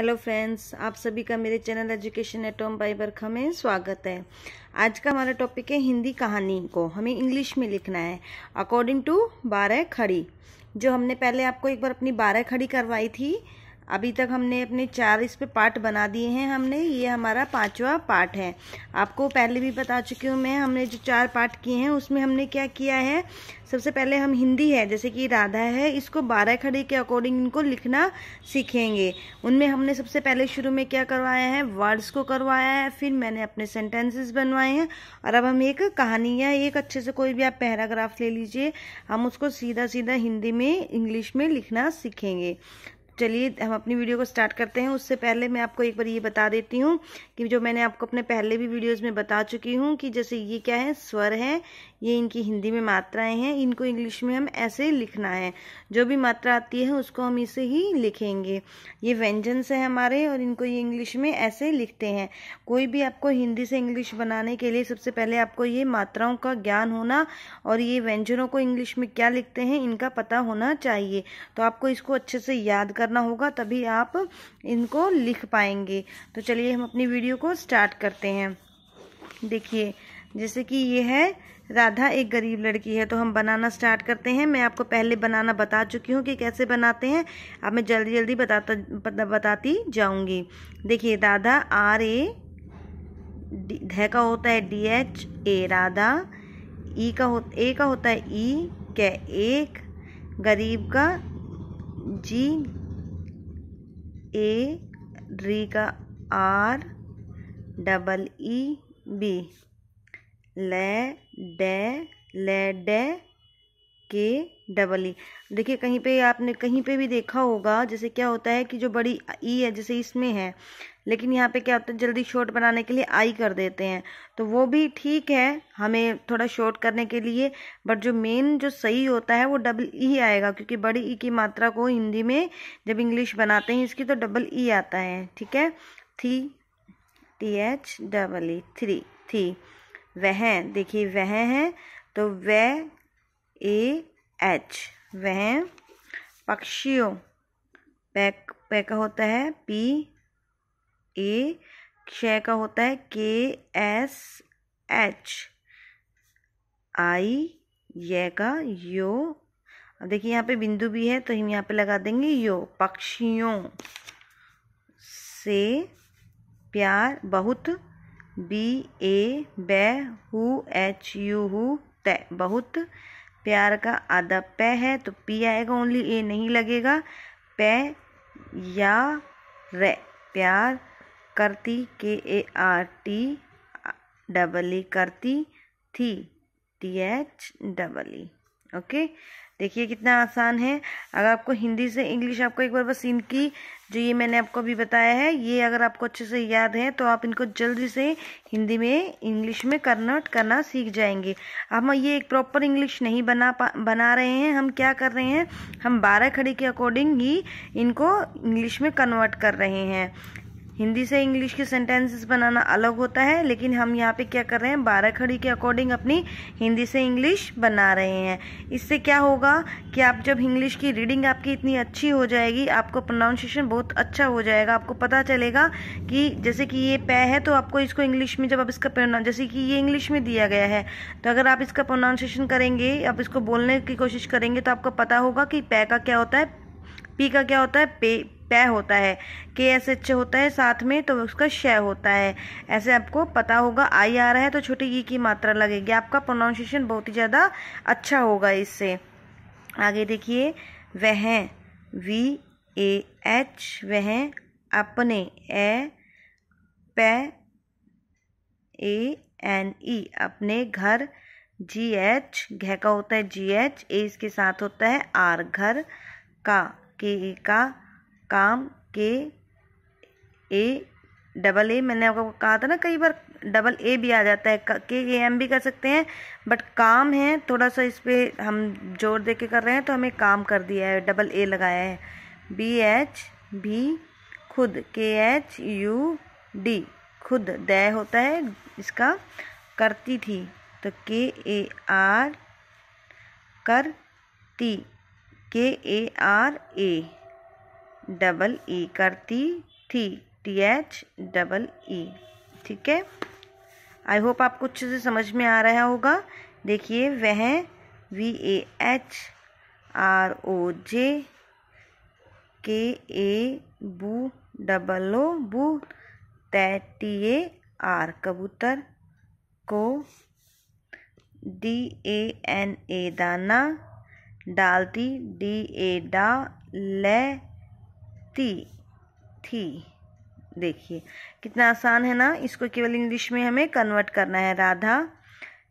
Hello friends, आप सभी का मेरे channel education at home by Barkha में स्वागत है। आज का हमारा टॉपिक है हिंदी कहानी को, हमें इंग्लिश में लिखना है अकॉर्डिंग टू बारह खड़ी। जो हमने पहले आपको एक बार अपनी बारह खड़ी करवाई थी अभी तक हमने अपने चार इस पे पार्ट बना दिए हैं हमने, ये हमारा पांचवा पार्ट है। आपको पहले भी बता चुकी हूँ मैं, हमने जो चार पार्ट किए हैं, उसमें हमने क्या किया है, सबसे पहले हम हिंदी है, जैसे कि राधा है, इसको बारह खड़ी के अकॉर्डिंग इनको लिखना सीखेंगे। उनमें हमने सबसे पहले शुरू में क्या करवाया है वर्ड्स को करवाया है, फिर मैंने अपने सेंटेंसेस बनवाए हैं, और अब हम एक कहानी या एक अच्छे से कोई भी आप पैराग्राफ ले लीजिए, हम उसको सीधा सीधा हिंदी में इंग्लिश में लिखना सीखेंगे। चलिए हम अपनी वीडियो को स्टार्ट करते हैं। उससे पहले मैं आपको एक बार ये बता देती हूँ कि जो मैंने आपको अपने पहले भी वीडियोस में बता चुकी हूँ कि जैसे ये क्या है, स्वर है, ये इनकी हिंदी में मात्राएँ हैं, इनको इंग्लिश में हम ऐसे लिखना है। जो भी मात्रा आती है उसको हम इसे ही लिखेंगे। ये व्यंजन से हमारे और इनको ये इंग्लिश में ऐसे लिखते हैं। कोई भी आपको हिंदी से इंग्लिश बनाने के लिए सबसे पहले आपको ये मात्राओं का ज्ञान होना और ये व्यंजनों को इंग्लिश में क्या लिखते हैं, इनका पता होना चाहिए। तो आपको इसको अच्छे से याद करना होगा तभी आप इनको लिख पाएँगे। तो चलिए हम अपनी वीडियो को स्टार्ट करते हैं। देखिए, जैसे कि ये है, राधा एक गरीब लड़की है तो हम बनाना स्टार्ट करते हैं। मैं आपको पहले बनाना बता चुकी हूँ कि कैसे बनाते हैं। अब मैं जल्दी जल्दी बताता बताती जाऊँगी। देखिए, राधा आर ए ध का होता है डी एच, ए राधा, ई का हो, ए का होता है ई, कै, एक, गरीब का, जी ए री का आर डबल ई बी ले, डे ले, डे के डबल ई देखिए, कहीं पे आपने, कहीं पे भी देखा होगा, जैसे क्या होता है कि जो बड़ी ई है, जैसे इसमें है लेकिन यहाँ पे क्या होता है, जल्दी शॉर्ट बनाने के लिए आई कर देते हैं। तो वो भी ठीक है, हमें थोड़ा शॉर्ट करने के लिए बट जो मेन जो सही होता है, वो डबल ई आएगा, क्योंकि बड़ी ई की मात्रा को हिंदी में जब इंग्लिश बनाते हैं, इसकी तो डबल ई आता है, ठीक है? थी T H double E three थी वह देखिए, वह है तो वह ए एच वह पक्षियों पैक पै का होता है पी ए क्षय का होता है के एस एच आई ये का यो. अब देखिए, यहाँ पे बिंदु भी है तो हम यहाँ पे लगा देंगे यो. पक्षियों से प्यार, बहुत बी ए बै, हु एच यू हु तय बहुत, प्यार का आधा पै है तो पी आएगा ओनली ए नहीं लगेगा. पै, या, रे. प्यार करती K A R T double E करती थी T H double E. Okay? देखिए कितना आसान है। अगर आपको हिंदी से इंग्लिश आपको एक बार बस इनकी, जो ये मैंने आपको अभी बताया है, ये अगर आपको अच्छे से याद है तो आप इनको जल्दी से हिंदी में, इंग्लिश में कन्वर्ट करना सीख जाएँगे। हम ये एक प्रॉपर इंग्लिश नहीं बना पा, बना रहे हैं। हम क्या कर रहे हैं? हम बारह खड़ी के अकॉर्डिंग ही इनको इंग्लिश में कन्वर्ट कर रहे हैं। हिंदी से इंग्लिश के सेंटेंसेस बनाना अलग होता है, लेकिन हम यहाँ पे क्या कर रहे हैं? बारह खड़ी के अकॉर्डिंग अपनी हिंदी से इंग्लिश बना रहे हैं। इससे क्या होगा कि आप जब इंग्लिश की रीडिंग आपकी इतनी अच्छी हो जाएगी, आपको प्रोनाउंसिएशन बहुत अच्छा हो जाएगा, आपको पता चलेगा कि जैसे कि ये पै है तो आपको इसको इंग्लिश में जब आप इसका जैसे कि ये इंग्लिश में दिया गया है तो अगर आप इसका प्रोनाउंसिएशन करेंगे, आप इसको बोलने की कोशिश करेंगे तो आपको पता होगा कि पै का क्या होता है? पी का क्या होता है? पे पै होता है के एस एच होता है, साथ में तो उसका श होता है। ऐसे आपको पता होगा, आई आ रहा है तो छोटी ई की मात्रा लगेगी। आपका प्रोनाउंसिएशन बहुत ही ज़्यादा अच्छा होगा इससे। आगे देखिए, वह, वी, ए, एच, वह, अपने, ए, पै, ए, एन, ई, अपने घर, जी, एच, घ का होता है, जी, एच, ए इसके साथ होता है, आर, घर का, के का काम के ए डबल ए मैंने आपको कहा था ना, कई बार डबल ए भी आ जाता है, के ए एम भी कर सकते हैं बट काम है, थोड़ा सा इस पर हम ज़ोर दे के कर रहे हैं तो हमें काम कर दिया है डबल ए लगाया है। बी एच भी खुद के एच यू डी खुद द होता है, इसका करती थी तो के ए आर करती के A R A double E करती थी, टी एच डबल ई। ठीक है? आई होप आपको अच्छे से समझ में आ रहा होगा। देखिए, वह V A H R O J K A बू डबल ओ बू टी ए आर कबूतर को डी ए एन ए दाना डालती डी ए डा, ले ती, थी। देखिए, कितना आसान है ना? इसको केवल इंग्लिश में हमें कन्वर्ट करना है, राधा।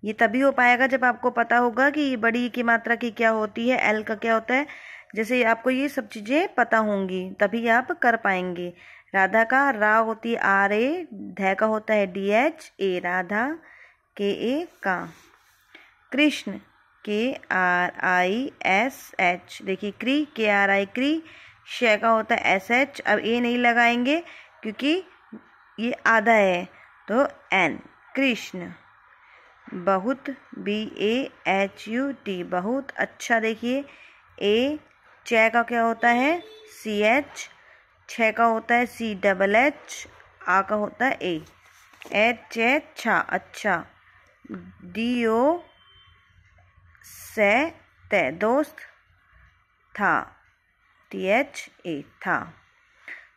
ये तभी हो पाएगा जब आपको पता होगा कि बड़ी की मात्रा की क्या होती है एल का क्या होता है। जैसे आपको ये सब चीज़ें पता होंगी, तभी आप कर पाएँगे। राधा का रा होती है आर ए, ध का होता है डी एच, ए राधा, के ए का। कृष्ण, के आर आई एस एच। देखिए, क्री, के आर आई, क्री। श का होता है एस एच अब ए नहीं लगाएँगे क्योंकि ये आधा है। तो एन कृष्ण। बहुत B A H U T बहुत अच्छा देखिए। ए च का क्या होता है? सी एच छ का होता है सी डबल एच आ का होता है ए एच एच छा अच्छा। डी ओ से, ते, दोस्त, था। टी एच ए था।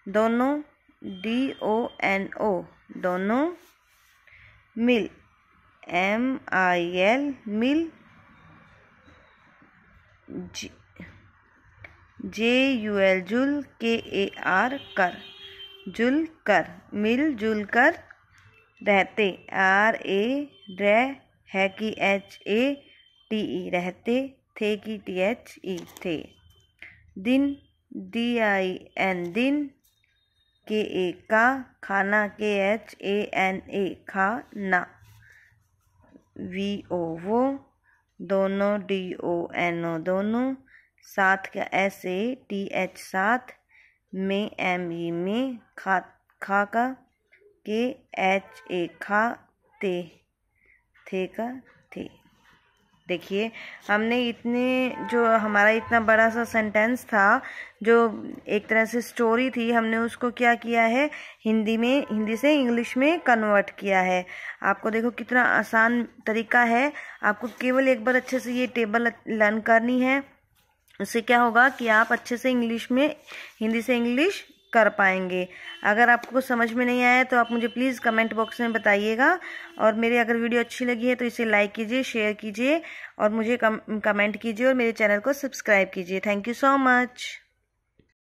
दोनों डी ओ एन ओ दोनों मिल एम आई एल मिल जे यू एल जुल के ए आर कर, जुल, कर, मिल, जुल, कर, रहते आर ए रह है कि एच ए टी ई रहते, थे कि टी एच ई थे। दिन डी आई एन दिन, के ए, का, खाना, के एच, ए, एन, ए, खा, ना। वी, ओ, वो, दोनों, डी, ओ, एन, ओ, दोनों साथ का एस, ए, टी, एच साथ में, एम, ई, में, खा खा, का, के, एच, ए, खा, ते, थे, का, थे। देखिए, हमने इतने, जो हमारा इतना बड़ा सा सेंटेंस था, जो एक तरह से स्टोरी थी, हमने उसको क्या किया है? हिंदी में, हिंदी से इंग्लिश में कन्वर्ट किया है। आपको देखो कितना आसान तरीका है। आपको केवल एक बार अच्छे से ये टेबल लर्न करनी है। उससे क्या होगा कि आप अच्छे से इंग्लिश में, हिंदी से इंग्लिश कर पाएँगे। अगर आपको समझ में नहीं आया तो आप मुझे प्लीज़ कमेंट बॉक्स में बताइएगा। और मेरी अगर वीडियो अच्छी लगी है तो इसे लाइक कीजिए शेयर कीजिए और मुझे कम, कमेंट कीजिए और मेरे चैनल को सब्सक्राइब कीजिए। Thank you so much